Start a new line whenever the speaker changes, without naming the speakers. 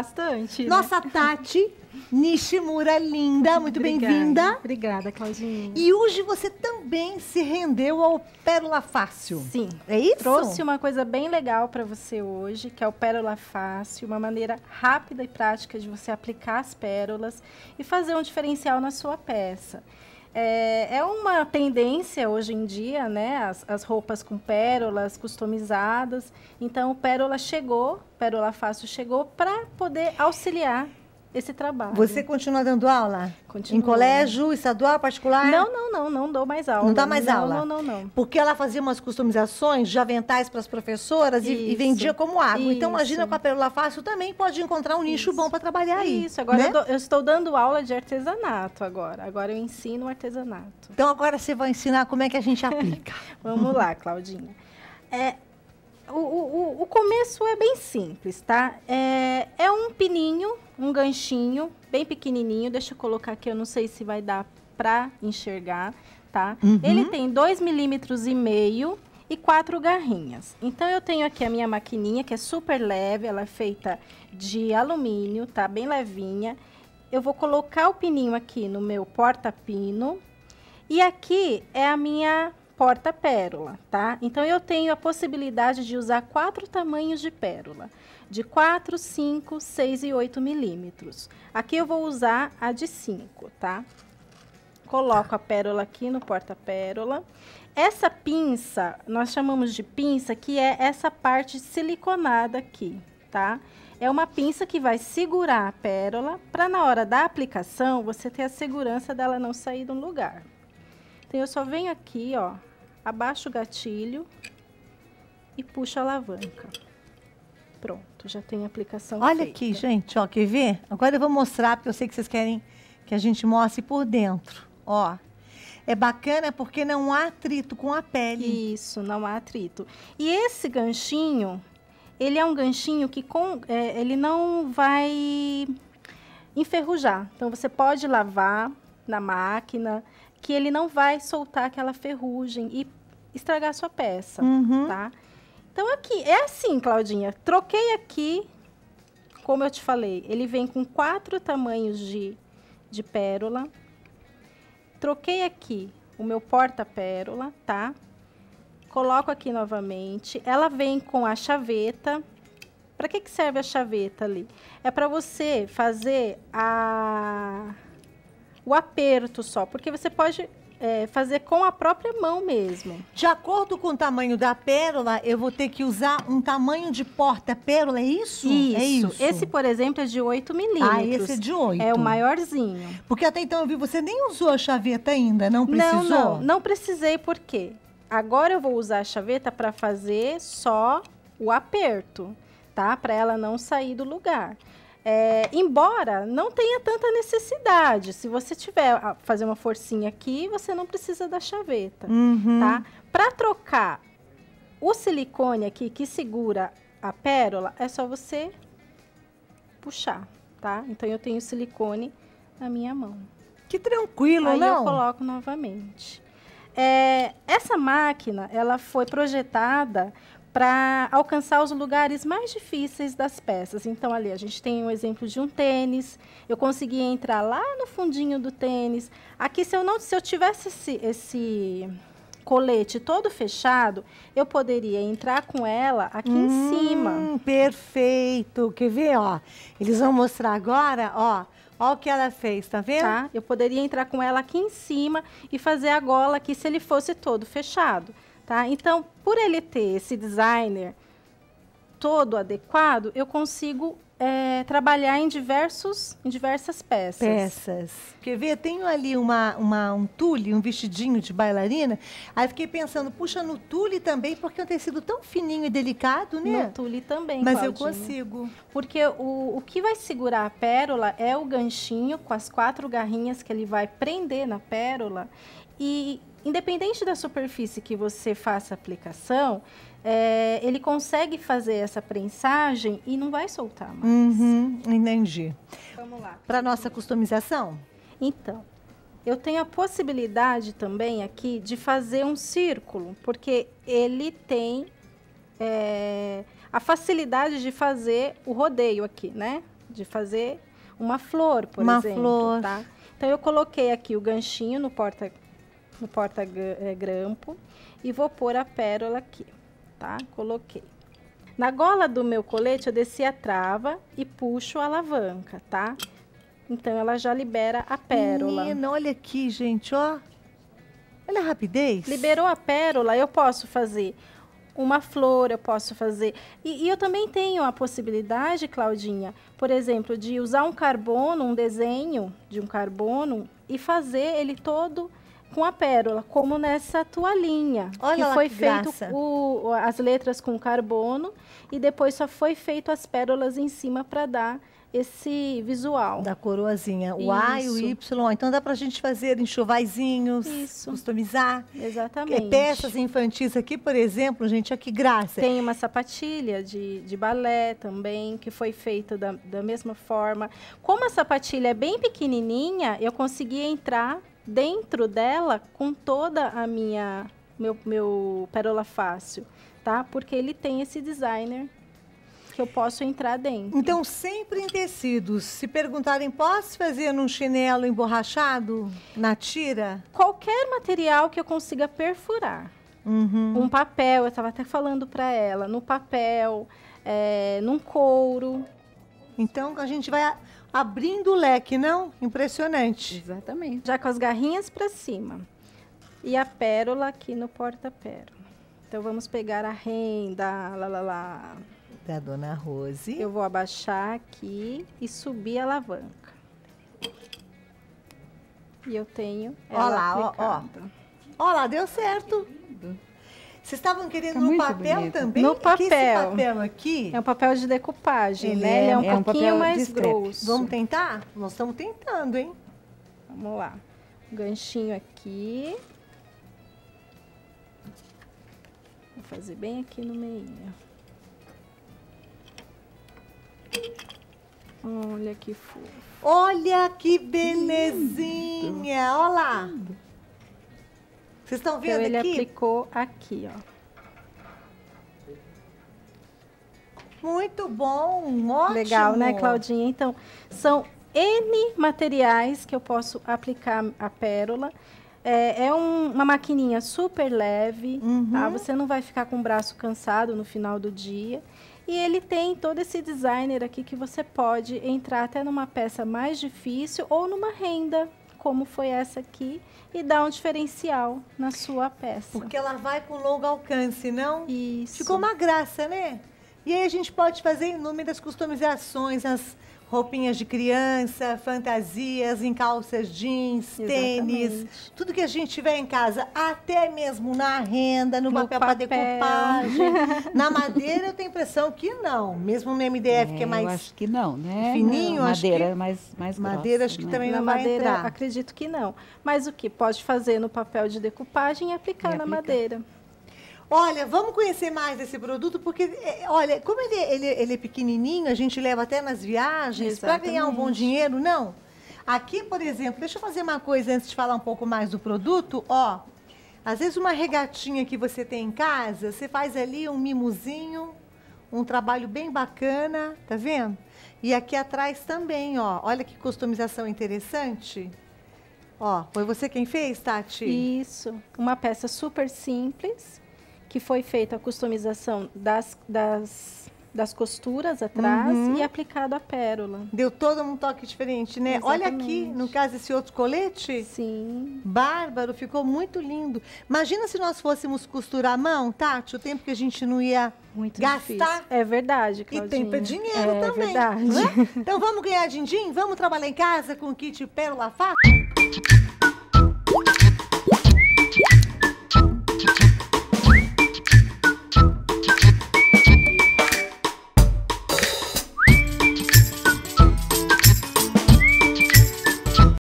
Bastante. né?
Nossa Tati Nishimura, linda, muito bem-vinda.
Obrigada, Claudinha.
E hoje você também se rendeu ao Pérola Fácil.
Sim.
É isso?
Trouxe uma coisa bem legal para você hoje, que é o Pérola Fácil, uma maneira rápida e prática de você aplicar as pérolas e fazer um diferencial na sua peça. É, é uma tendência hoje em dia, né? As, as roupas com pérolas customizadas. Então, o Pérola chegou, Pérola Fácil chegou para poder auxiliar esse trabalho.
Você continua dando aula?
Continua.
Em colégio, estadual, particular?
Não, não, não, não dou mais aula.
Não dá mais
não,
aula?
Não, não, não.
Porque ela fazia umas customizações de aventais para as professoras e, e vendia como água. Então,
isso.
imagina com a Pérola Fácil também pode encontrar um nicho
Isso.
bom para trabalhar aí.
Isso, agora
né?
eu, dou- eu estou dando aula de artesanato agora. Agora eu ensino artesanato.
Então, agora você vai ensinar como é que a gente aplica.
Vamos lá, Claudinha. É, o, o, começo é bem simples, tá? É, é um pininho, um ganchinho, bem pequenininho. Deixa eu colocar aqui, eu não sei se vai dar pra enxergar, tá?
Uhum.
Ele tem 2 milímetros e meio e quatro garrinhas. Então, eu tenho aqui a minha maquininha, que é super leve. Ela é feita de alumínio, tá? Bem levinha. Eu vou colocar o pininho aqui no meu porta-pino. E aqui é a minha porta-pérola, tá? Então, eu tenho a possibilidade de usar quatro tamanhos de pérola. De 4, 5, 6 e 8 milímetros. Aqui eu vou usar a de 5, tá? Coloco a pérola aqui no porta-pérola. Essa pinça, nós chamamos de pinça, que é essa parte siliconada aqui, tá? É uma pinça que vai segurar a pérola para na hora da aplicação você ter a segurança dela não sair do lugar. Então eu só venho aqui, ó, abaixo o gatilho e puxo a alavanca. Pronto, já tem a aplicação
Olha
feita.
aqui, gente, ó, quer ver? Agora eu vou mostrar, porque eu sei que vocês querem que a gente mostre por dentro. Ó, é bacana porque não há atrito com a pele.
Isso, não há atrito. E esse ganchinho, ele é um ganchinho que com, é, ele não vai enferrujar. Então você pode lavar na máquina, que ele não vai soltar aquela ferrugem e estragar a sua peça,
Uhum.
tá? Então aqui, é assim, Claudinha, troquei aqui, como eu te falei, ele vem com quatro tamanhos de, de pérola. Troquei aqui o meu porta-pérola, tá? Coloco aqui novamente. Ela vem com a chaveta. Para que, que serve a chaveta ali? É para você fazer a o aperto só, porque você pode é, fazer com a própria mão mesmo.
De acordo com o tamanho da pérola, eu vou ter que usar um tamanho de porta-pérola, é isso? É isso.
Esse, por exemplo, é de 8 milímetros.
ah, esse é de oito.
É o maiorzinho.
Porque até então eu vi, você nem usou a chaveta ainda, não
Não,
precisou?
não, não precisei, por quê? Agora eu vou usar a chaveta para fazer só o aperto, tá? Para ela não sair do lugar. É, embora não tenha tanta necessidade, se você tiver a fazer uma forcinha aqui, você não precisa da chaveta,
Uhum.
tá? Para trocar o silicone aqui que segura a pérola, é só você puxar, tá? Então eu tenho silicone na minha mão.
Que tranquilo,
Aí
não?
eu coloco novamente. É, essa máquina, ela foi projetada para alcançar os lugares mais difíceis das peças. Então, ali, a gente tem um exemplo de um tênis. Eu consegui entrar lá no fundinho do tênis. Aqui, se eu não, se eu tivesse esse, esse colete todo fechado, eu poderia entrar com ela aqui em cima.
Hum, Perfeito. Quer ver, ó? Eles vão mostrar agora, ó. Ó o que ela fez, tá vendo?
tá? Eu poderia entrar com ela aqui em cima e fazer a gola aqui se ele fosse todo fechado, tá? Então, por ele ter esse designer todo adequado, eu consigo é, trabalhar em diversos, em diversas peças.
Peças. Quer ver? Tenho ali uma, uma, um tule, um vestidinho de bailarina. Aí fiquei pensando, puxa, no tule também, porque é um tecido tão fininho e delicado, né?
No tule também,
Mas eu
Claudinha.
consigo.
Porque o, o que vai segurar a pérola é o ganchinho com as quatro garrinhas que ele vai prender na pérola. E independente da superfície que você faça a aplicação, é, ele consegue fazer essa prensagem e não vai soltar mais.
Uhum, entendi.
Vamos lá.
Para nossa customização?
Então, eu tenho a possibilidade também aqui de fazer um círculo, porque ele tem é, a facilidade de fazer o rodeio aqui, né? de fazer uma flor, por
Uma
exemplo,
flor.
tá? Então eu coloquei aqui o ganchinho no porta no porta gra- eh, grampo e vou pôr a pérola aqui, tá? Coloquei. Na gola do meu colete eu desci a trava e puxo a alavanca, tá? Então ela já libera a pérola.
Menina, olha aqui, gente, ó. Olha a rapidez.
Liberou a pérola, eu posso fazer uma flor, eu posso fazer. E, e eu também tenho a possibilidade, Claudinha, por exemplo, de usar um carbono, um desenho de um carbono e fazer ele todo com a pérola, como nessa toalhinha.
Olha
que foi
que
feito o- as letras com carbono e depois só foi feito as pérolas em cima para dar esse visual.
Da coroazinha. O A e o
Isso.
Y. Então dá pra gente fazer enxovaizinhos,
Isso.
customizar.
Exatamente.
É, peças infantis aqui, por exemplo, gente, olha que graça.
Tem uma sapatilha de, de balé também, que foi feita da, da mesma forma. Como a sapatilha é bem pequenininha, eu consegui entrar dentro dela com toda a minha meu, meu pérola fácil, tá? Porque ele tem esse designer que eu posso entrar dentro.
Então, sempre em tecidos. Se perguntarem, posso fazer num chinelo emborrachado, na tira?
Qualquer material que eu consiga perfurar.
Uhum.
Um papel, eu estava até falando para ela, no papel, é, num couro.
Então, a gente vai abrindo o leque, não? Impressionante.
Exatamente.
já com as garrinhas para cima. E a pérola aqui no porta-pérola. Então vamos pegar a renda, lá, lá, lá.
Da dona Rose.
Eu vou abaixar aqui e subir a alavanca. E eu tenho ela
lá, ó, ó. Olha lá, deu certo. Vocês estavam querendo
Tá
no papel
bonito.
também?
No
Porque esse
papel.
papel aqui,
É um papel de decupagem,
Ele
né?
é-
Ele é um
é um
pouquinho
papel
mais grosso.
vamos tentar? Nós estamos tentando, hein?
Vamos lá. Ganchinho aqui. Vou fazer bem aqui no meio. Olha que fofo.
Olha que belezinha. Olha lá. Vocês estão
Então
vendo
ele
aqui?
aplicou aqui, ó.
Muito bom, ótimo.
Legal, né, Claudinha? Então, são N materiais que eu posso aplicar a pérola. É, é um- uma maquininha super leve,
Uhum.
tá? Você não vai ficar com o braço cansado no final do dia. E ele tem todo esse designer aqui que você pode entrar até numa peça mais difícil ou numa renda, como foi essa aqui, e dar um diferencial na sua peça.
Porque ela vai com longo alcance, não?
Isso.
Ficou uma graça, né? E aí a gente pode fazer inúmeras customizações, as roupinhas de criança, fantasias em calças jeans, tênis,
Exatamente.
tudo que a gente tiver em casa, até mesmo na renda, no,
No
papel para
papel.
decupagem. na madeira eu tenho a impressão que não, mesmo no MDF que é
Eu
mais
acho que não, né?
fininho,
Não,
acho
madeira
que-
é mais, mais
madeira,
grossa,
acho que
né?
também
Na
não vai
madeira,
entrar.
acredito que não. Mas o que? Pode fazer no papel de decupagem e aplicar
E
na
aplicar.
madeira.
Olha, vamos conhecer mais desse produto, porque, é, olha, como ele, ele, ele é pequenininho, a gente leva até nas viagens, para ganhar um bom dinheiro, não. Aqui, por exemplo, deixa eu fazer uma coisa antes de falar um pouco mais do produto, ó. Às vezes uma regatinha que você tem em casa, você faz ali um mimozinho, um trabalho bem bacana, tá vendo? E aqui atrás também, ó. Olha que customização interessante. Ó, foi você quem fez, Tati?
Isso. Uma peça super simples, que foi feita a customização das, das, das costuras atrás
Uhum.
e aplicado a pérola.
Deu todo um toque diferente, né? Olha aqui,
Exatamente.
no caso, esse outro colete.
Sim.
Bárbaro, ficou muito lindo. Imagina se nós fôssemos costurar a mão, Tati, o tempo que a gente não ia
Muito
gastar.
difícil. É verdade,
E
Claudinha.
tempo é dinheiro
é
também.
verdade.
não é? Então vamos ganhar din-din? Vamos trabalhar em casa com o kit Pérola Fácil?